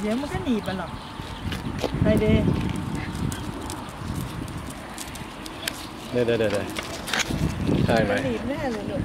เดี๋ยวมันก็หนีไปหรอกไปเด้เดี๋ยวเดี๋ยวเดี๋ยวได้ไหมหนีแน่เลยลูก